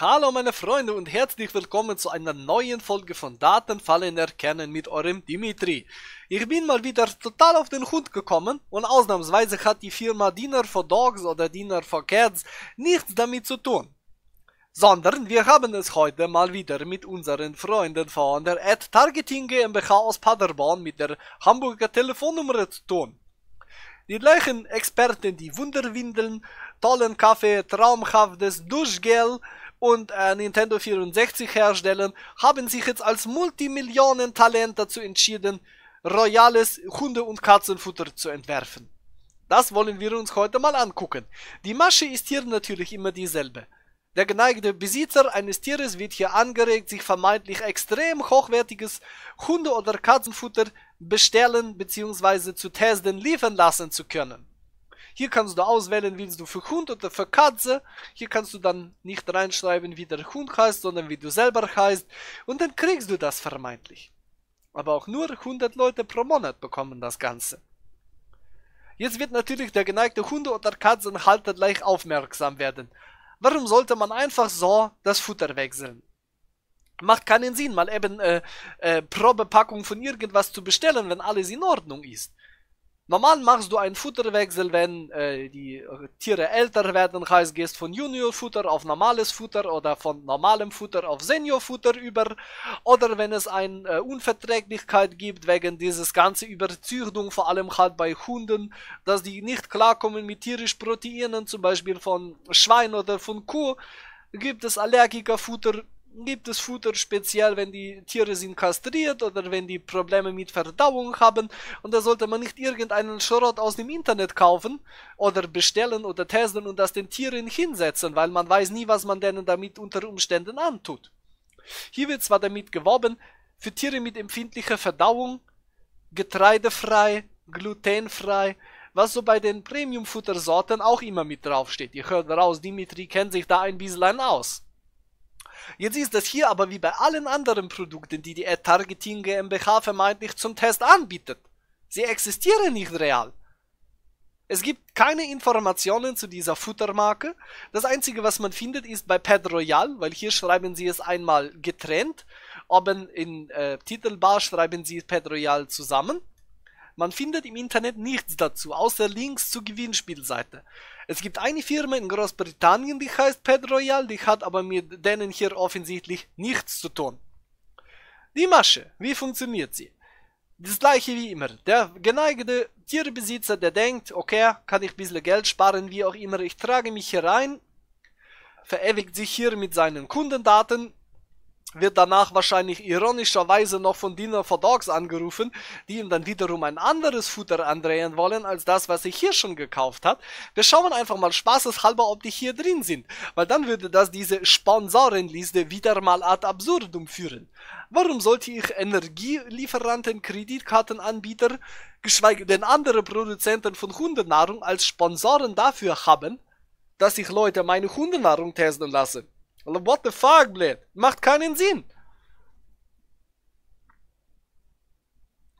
Hallo meine Freunde und herzlich willkommen zu einer neuen Folge von Datenfallen erkennen mit eurem Dimitri. Ich bin mal wieder total auf den Hund gekommen und ausnahmsweise hat die Firma Dinner for Dogs oder Dinner for Cats nichts damit zu tun. Sondern wir haben es heute mal wieder mit unseren Freunden von der Ad Targeting GmbH aus Paderborn mit der Hamburger Telefonnummer zu tun. Die gleichen Experten, die Wunderwindeln, tollen Kaffee, traumhaftes Duschgel und äh, Nintendo 64 herstellen, haben sich jetzt als Multimillionen-Talent dazu entschieden, royales Hunde- und Katzenfutter zu entwerfen. Das wollen wir uns heute mal angucken. Die Masche ist hier natürlich immer dieselbe. Der geneigte Besitzer eines Tieres wird hier angeregt, sich vermeintlich extrem hochwertiges Hunde- oder Katzenfutter bestellen bzw. zu testen liefern lassen zu können. Hier kannst du auswählen, willst du für Hund oder für Katze. Hier kannst du dann nicht reinschreiben, wie der Hund heißt, sondern wie du selber heißt. Und dann kriegst du das vermeintlich. Aber auch nur 100 Leute pro Monat bekommen das Ganze. Jetzt wird natürlich der geneigte Hunde- oder Katzenhalter gleich aufmerksam werden. Warum sollte man einfach so das Futter wechseln? Macht keinen Sinn, mal eben äh, äh, Probepackung von irgendwas zu bestellen, wenn alles in Ordnung ist. Normal machst du einen Futterwechsel, wenn äh, die Tiere älter werden, heißt gehst von Juniorfutter auf normales Futter oder von normalem Futter auf Seniorfutter über? Oder wenn es eine äh, Unverträglichkeit gibt wegen dieses ganze Überzüchtung, vor allem halt bei Hunden, dass die nicht klarkommen mit tierischen Proteinen, zum Beispiel von Schwein oder von Kuh, gibt es Allergikerfutter gibt es Futter speziell, wenn die Tiere sind kastriert oder wenn die Probleme mit Verdauung haben. Und da sollte man nicht irgendeinen Schrott aus dem Internet kaufen oder bestellen oder testen und das den Tieren hinsetzen, weil man weiß nie, was man denen damit unter Umständen antut. Hier wird zwar damit geworben, für Tiere mit empfindlicher Verdauung, getreidefrei, glutenfrei, was so bei den Premium-Futtersorten auch immer mit draufsteht. Ihr hört raus, Dimitri kennt sich da ein bisschen aus. Jetzt ist das hier aber wie bei allen anderen Produkten, die die Ad-Targeting GmbH vermeintlich zum Test anbietet. Sie existieren nicht real. Es gibt keine Informationen zu dieser Futtermarke. Das einzige, was man findet, ist bei Pad Royal, weil hier schreiben sie es einmal getrennt, aber in äh, Titelbar schreiben sie Pad Royal zusammen. Man findet im Internet nichts dazu, außer Links zur Gewinnspielseite. Es gibt eine Firma in Großbritannien, die heißt Pet Royal, die hat aber mit denen hier offensichtlich nichts zu tun. Die Masche, wie funktioniert sie? Das gleiche wie immer. Der geneigte Tierbesitzer, der denkt, okay, kann ich ein bisschen Geld sparen, wie auch immer, ich trage mich hier rein, verewigt sich hier mit seinen Kundendaten, wird danach wahrscheinlich ironischerweise noch von Dinner for Dogs angerufen, die ihm dann wiederum ein anderes Futter andrehen wollen, als das, was er hier schon gekauft hat. Wir schauen einfach mal spaßeshalber, ob die hier drin sind, weil dann würde das diese Sponsorenliste wieder mal ad absurdum führen. Warum sollte ich Energielieferanten, Kreditkartenanbieter, geschweige denn andere Produzenten von Hundenahrung als Sponsoren dafür haben, dass ich Leute meine Hundenahrung testen lasse? What the fuck, blöd? Macht keinen Sinn.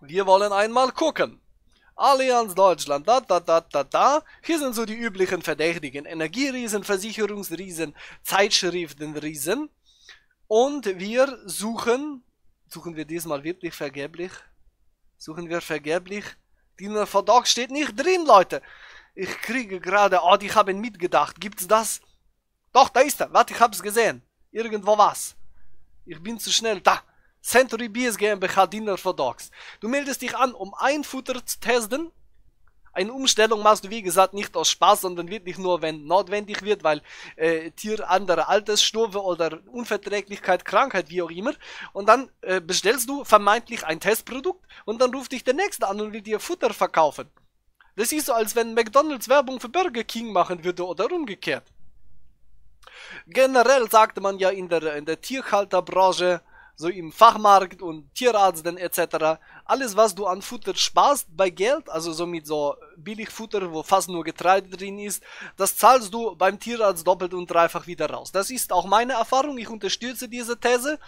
Wir wollen einmal gucken. Allianz Deutschland, da, da, da, da, da. Hier sind so die üblichen Verdächtigen. Energieriesen, Versicherungsriesen, Zeitschriftenriesen. Und wir suchen, suchen wir diesmal wirklich vergeblich? Suchen wir vergeblich? Diener Verdacht steht nicht drin, Leute. Ich kriege gerade, oh, die haben mitgedacht. Gibt's das? Doch, da ist er. Warte, ich hab's gesehen. Irgendwo was. Ich bin zu schnell. Da. Century BS GmbH Dinner for Dogs. Du meldest dich an, um ein Futter zu testen. Eine Umstellung machst du, wie gesagt, nicht aus Spaß, sondern wirklich nur, wenn notwendig wird, weil äh, Tier andere Altersstufe oder Unverträglichkeit, Krankheit, wie auch immer. Und dann äh, bestellst du vermeintlich ein Testprodukt und dann ruft dich der Nächste an und will dir Futter verkaufen. Das ist so, als wenn McDonalds Werbung für Burger King machen würde oder umgekehrt. Generell sagte man ja in der, in der Tierhalterbranche, so im Fachmarkt und Tierarzten etc. Alles, was du an Futter sparst bei Geld, also so mit so Billigfutter, wo fast nur Getreide drin ist, das zahlst du beim Tierarzt doppelt und dreifach wieder raus. Das ist auch meine Erfahrung, ich unterstütze diese These.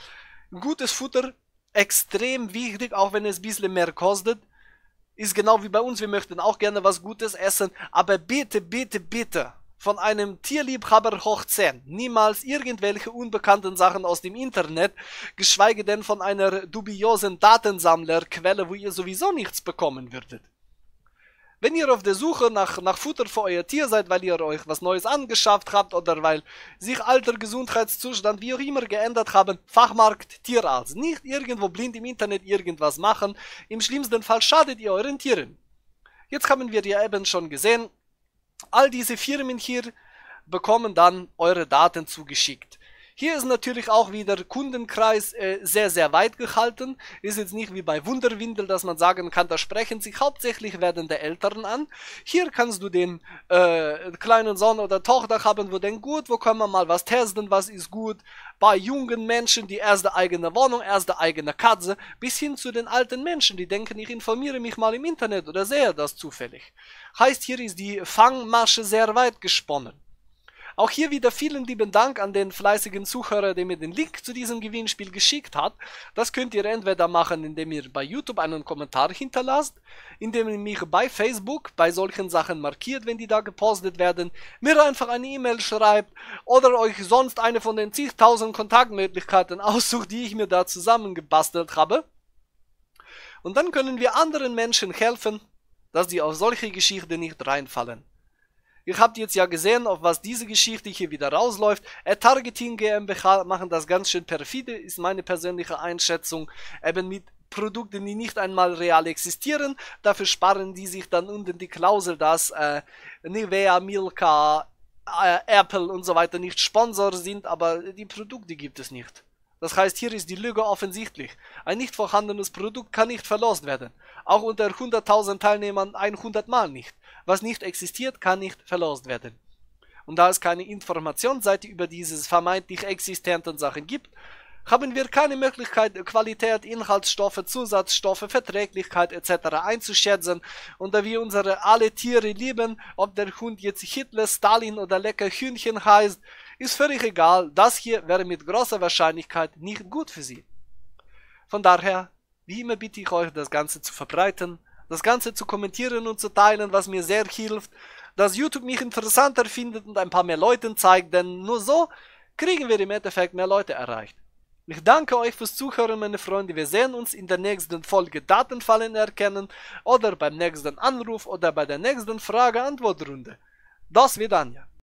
Gutes Futter, extrem wichtig, auch wenn es ein bisschen mehr kostet. Ist genau wie bei uns, wir möchten auch gerne was Gutes essen, aber bitte, bitte, bitte, von einem Tierliebhaber hoch 10. Niemals irgendwelche unbekannten Sachen aus dem Internet, geschweige denn von einer dubiosen Datensammlerquelle, wo ihr sowieso nichts bekommen würdet. Wenn ihr auf der Suche nach, nach Futter für euer Tier seid, weil ihr euch was Neues angeschafft habt oder weil sich alter Gesundheitszustand wie auch immer geändert haben, Fachmarkt Tierarzt. Nicht irgendwo blind im Internet irgendwas machen. Im schlimmsten Fall schadet ihr euren Tieren. Jetzt haben wir ja eben schon gesehen, all diese Firmen hier bekommen dann eure Daten zugeschickt. Hier ist natürlich auch wieder Kundenkreis äh, sehr, sehr weit gehalten. Ist jetzt nicht wie bei Wunderwindel, dass man sagen kann, da sprechen sich hauptsächlich werdende Eltern an. Hier kannst du den äh, kleinen Sohn oder Tochter haben, wo denkt, gut, wo können wir mal was testen, was ist gut. Bei jungen Menschen die erste eigene Wohnung, erste eigene Katze, bis hin zu den alten Menschen, die denken, ich informiere mich mal im Internet oder sehe das zufällig. Heißt, hier ist die Fangmasche sehr weit gesponnen. Auch hier wieder vielen lieben Dank an den fleißigen Zuhörer, der mir den Link zu diesem Gewinnspiel geschickt hat. Das könnt ihr entweder machen, indem ihr bei YouTube einen Kommentar hinterlasst, indem ihr mich bei Facebook bei solchen Sachen markiert, wenn die da gepostet werden, mir einfach eine E-Mail schreibt oder euch sonst eine von den zigtausend Kontaktmöglichkeiten aussucht, die ich mir da zusammengebastelt habe. Und dann können wir anderen Menschen helfen, dass sie auf solche Geschichten nicht reinfallen. Ihr habt jetzt ja gesehen, auf was diese Geschichte hier wieder rausläuft. Targeting GmbH machen das ganz schön perfide, ist meine persönliche Einschätzung. Eben mit Produkten, die nicht einmal real existieren. Dafür sparen die sich dann unten die Klausel, dass äh, Nivea, Milka, äh, Apple und so weiter nicht Sponsor sind, aber die Produkte gibt es nicht. Das heißt, hier ist die Lüge offensichtlich. Ein nicht vorhandenes Produkt kann nicht verlost werden. Auch unter 100.000 Teilnehmern 100 Mal nicht. Was nicht existiert, kann nicht verlost werden. Und da es keine Informationsseite über diese vermeintlich existenten Sachen gibt, haben wir keine Möglichkeit, Qualität, Inhaltsstoffe, Zusatzstoffe, Verträglichkeit etc. einzuschätzen. Und da wir unsere alle Tiere lieben, ob der Hund jetzt Hitler, Stalin oder lecker Hühnchen heißt, ist völlig egal. Das hier wäre mit großer Wahrscheinlichkeit nicht gut für Sie. Von daher, wie immer bitte ich euch, das Ganze zu verbreiten, das Ganze zu kommentieren und zu teilen, was mir sehr hilft, dass YouTube mich interessanter findet und ein paar mehr Leuten zeigt, denn nur so kriegen wir im Endeffekt mehr Leute erreicht. Ich danke euch fürs Zuhören, meine Freunde. Wir sehen uns in der nächsten Folge Datenfallen erkennen oder beim nächsten Anruf oder bei der nächsten Frage-Antwort-Runde. Das wird Anja.